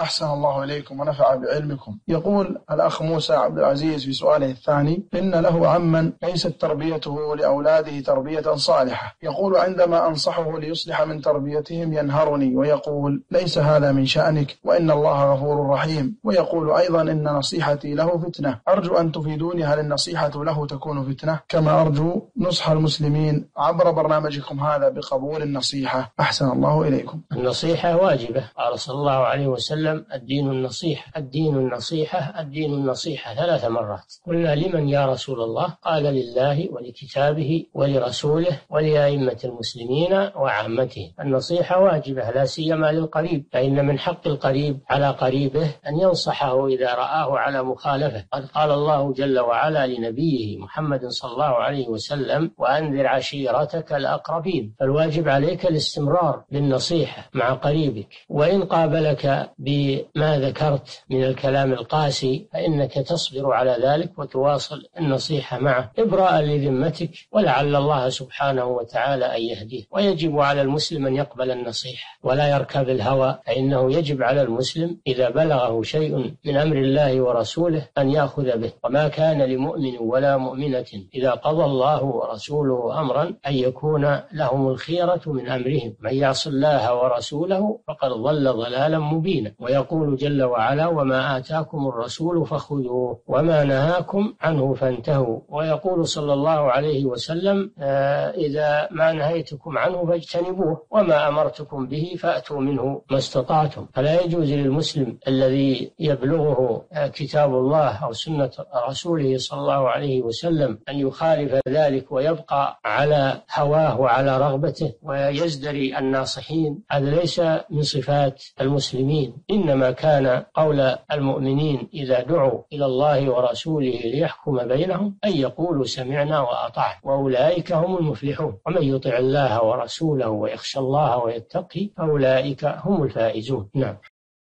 أحسن الله إليكم ونفع بعلمكم. يقول الأخ موسى عبد العزيز في سؤاله الثاني إن له عما ليست تربيته لأولاده تربية صالحة. يقول عندما أنصحه ليصلح من تربيتهم ينهرني ويقول ليس هذا من شأنك وإن الله غفور رحيم. ويقول أيضا إن نصيحتي له فتنة. أرجو أن تفيدوني. هل النصيحة له تكون فتنة؟ كما أرجو نصح المسلمين عبر برنامجكم هذا بقبول النصيحة. أحسن الله إليكم. النصيحة واجبة. قال صلى الله عليه وسلم الدين النصيحة الدين النصيحة الدين النصيحة ثلاث مرات. قلنا لمن يا رسول الله؟ قال لله ولكتابه ولرسوله ولأئمة المسلمين وعامتهم النصيحة واجبة لا سيما للقريب فإن من حق القريب على قريبه أن ينصحه إذا رآه على مخالفة. قد قال الله جل وعلا لنبيه محمد صلى الله عليه وسلم وأنذر عشيرتك الأقربين. فالواجب عليك الاستمرار بالنصيحة مع قريبك. وإن قابلك بما ذكرت من الكلام القاسي فإنك تصبر على ذلك وتواصل النصيحة معه إبراء لذمتك ولعل الله سبحانه وتعالى أن يهديه. ويجب على المسلم أن يقبل النصيحة ولا يركب الهوى فإنه يجب على المسلم إذا بلغه شيء من أمر الله ورسوله أن يأخذ به. وما كان لمؤمن ولا مؤمنة إذا قضى الله ورسوله أمرا أن يكون لهم الخيرة من أمرهم. من يعص الله ورسوله فقد ضل ضلالا مبينا. ويقول جل وعلا وما آتاكم الرسول فخذوه وما نهاكم عنه فانتهوا. ويقول صلى الله عليه وسلم آه إذا ما نهيتكم عنه فاجتنبوه وما أمرتكم به فأتوا منه ما استطعتم. فلا يجوز للمسلم الذي يبلغه كتاب الله أو سنة رسوله صلى الله عليه وسلم أن يخالف ذلك ويبقى على هواه وعلى رغبته ويزدري الناصحين. هذا ليس من صفات المسلمين. إنما كان قول المؤمنين إذا دعوا إلى الله ورسوله ليحكم بينهم أن يقولوا سمعنا وأطعنا وأولئك هم المفلحون. ومن يطع الله ورسوله ويخشى الله ويتقي فأولئك هم الفائزون. نعم.